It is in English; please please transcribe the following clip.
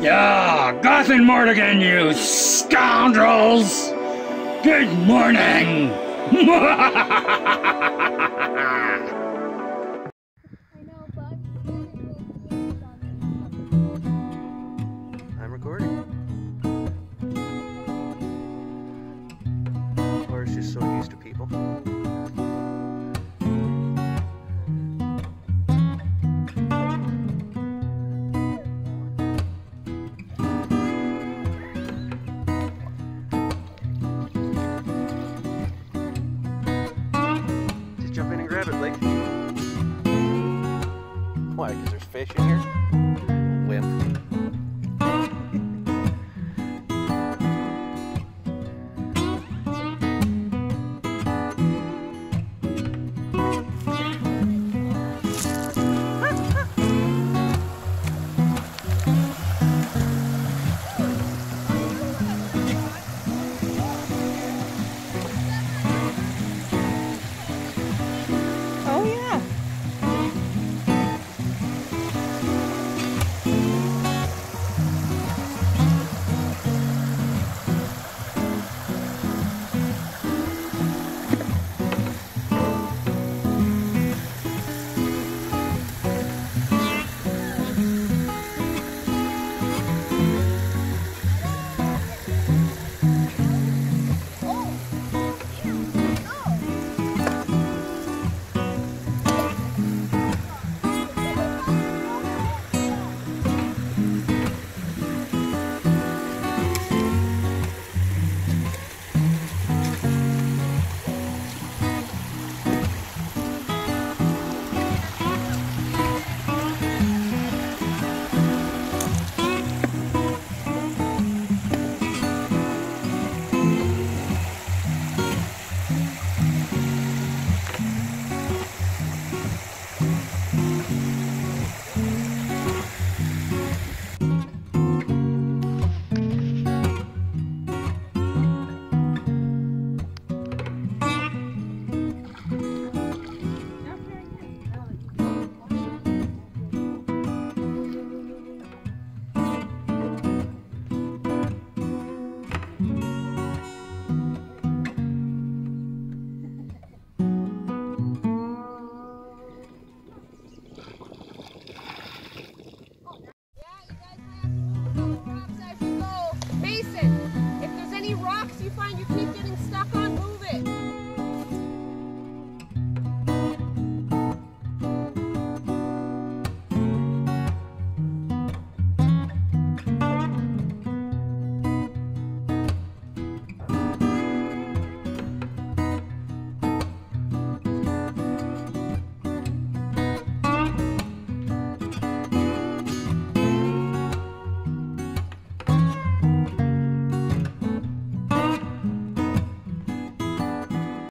Ah, Goth and Mortigan, you scoundrels! Good morning! I'm recording. Laura's just so used to people. Why? Because there's fish in here? Wimp.